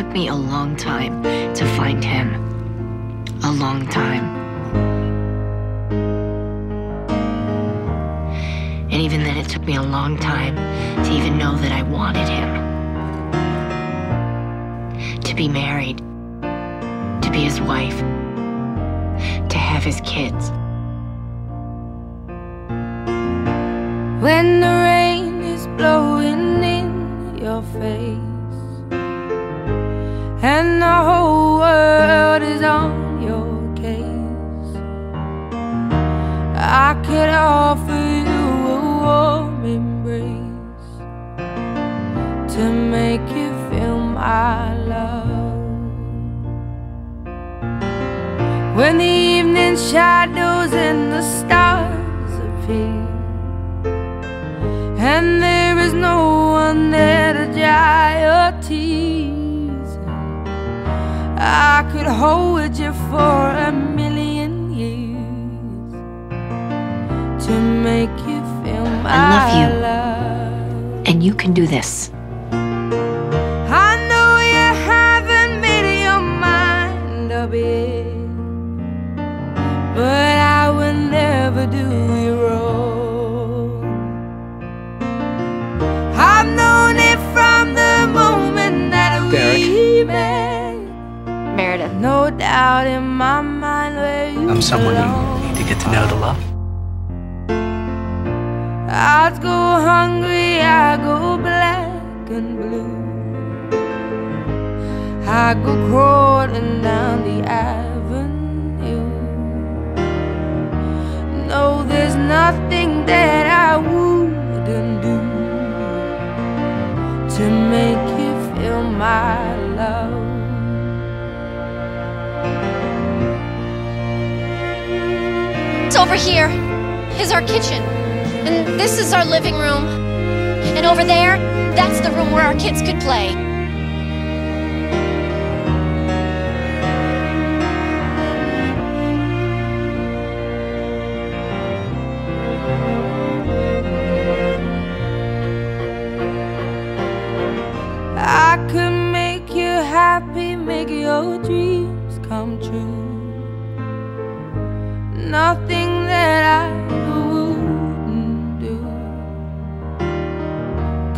took me a long time to find him. A long time. And even then, it took me a long time to even know that I wanted him. To be married, to be his wife, to have his kids. When the rain is blowing world is on your case I could offer you a warm embrace To make you feel my love When the evening shadows and the stars appear and there is no one there to dry your tears. I could hold you for a million years to make you feel my I love you. love. And you can do this. I know you haven't made your mind up yet, but I will never do you No doubt in my mind where you I'm someone you need to get to know to love. I'd go hungry, I go black and blue. I go crawling down the avenue. No, there's nothing that I wouldn't do to make you feel my love. It's over here is our kitchen. And this is our living room. And over there, that's the room where our kids could play. I make you happy, make your dreams come true. Nothing